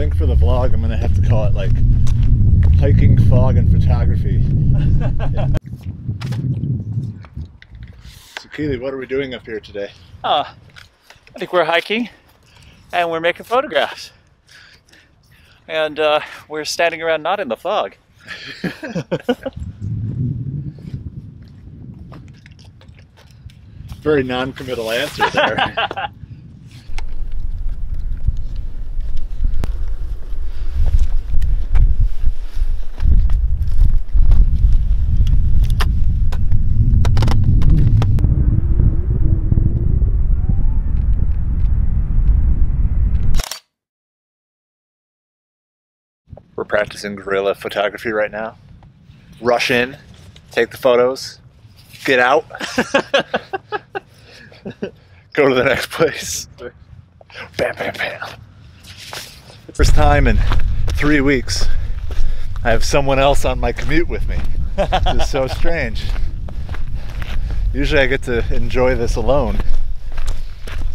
think for the vlog, I'm gonna have to call it like hiking, fog, and photography. so, Kiliii, what are we doing up here today? Uh, I think we're hiking and we're making photographs. And uh, we're standing around not in the fog. Very non-committal answer there. We're practicing guerrilla photography right now. Rush in, take the photos, get out, go to the next place. Bam, bam, bam. First time in three weeks, I have someone else on my commute with me. It's so strange. Usually I get to enjoy this alone.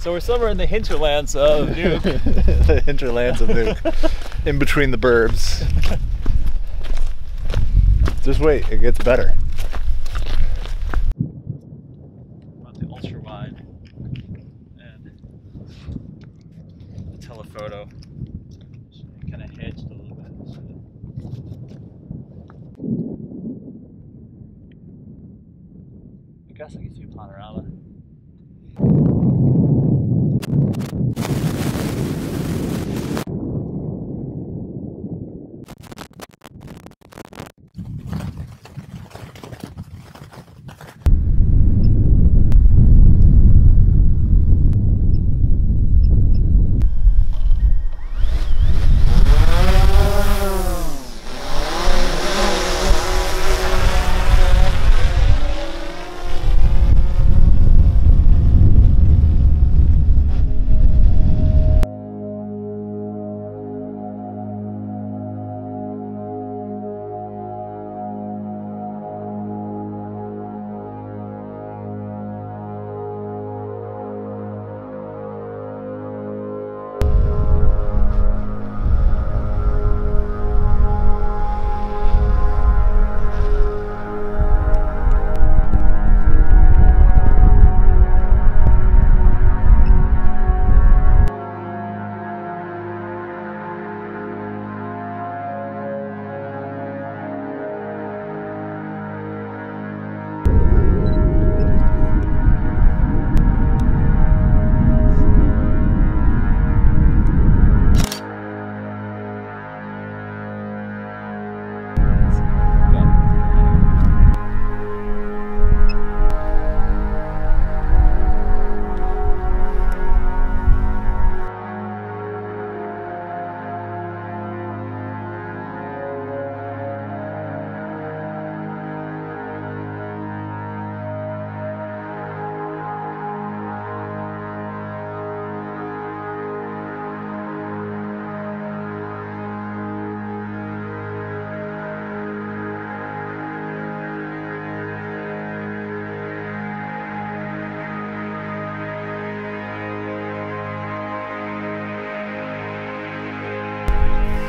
So we're somewhere in the hinterlands of Nuuk. the hinterlands of Nuuk, in between the burbs. Just wait, it gets better. About the ultra wide and the telephoto. Kind of hedged a little bit. so- I guess I can see panorama.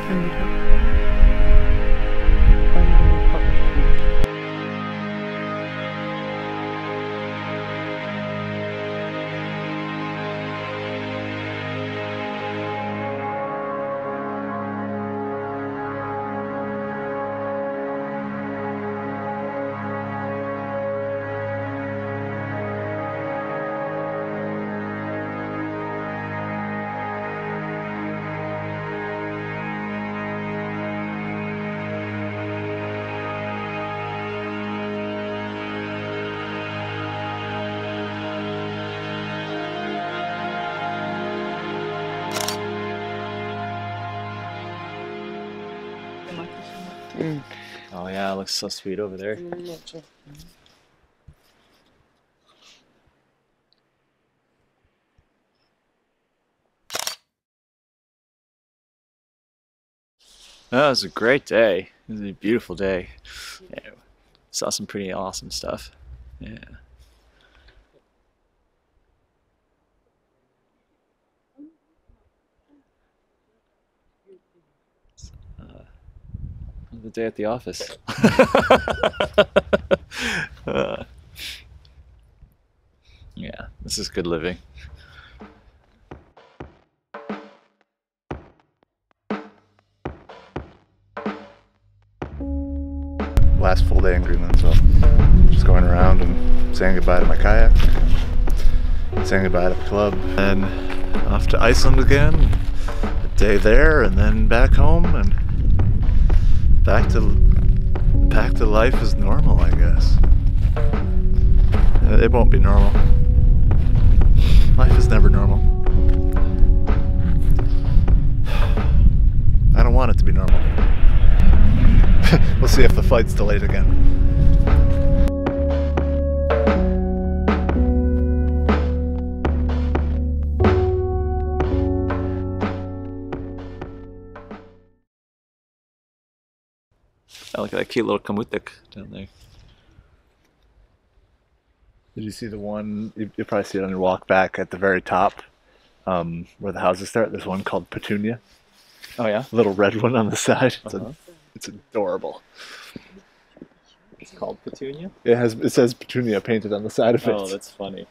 100 Oh yeah, it looks so sweet over there. Oh, that was a great day. It was a beautiful day. Yeah, saw some pretty awesome stuff. Yeah. The day at the office. Uh, yeah, this is good living. Last full day in Greenland, so just going around and saying goodbye to my kayak, saying goodbye to the club, and off to Iceland again. A day there, and then back home, and back to back to life as normal, I guess. It won't be normal. Life is never normal. I don't want it to be normal. we'll see if the flight's delayed again. Oh, look at that cute little kamutik down there. Did you see the one? You, you probably see it on your walk back at the very top, um, where the houses start. There's one called Petunia, Oh yeah. little red one on the side. It's, Uh-huh. a, it's adorable. It's called petunia. It has it says Petunia painted on the side of it. Oh, that's funny.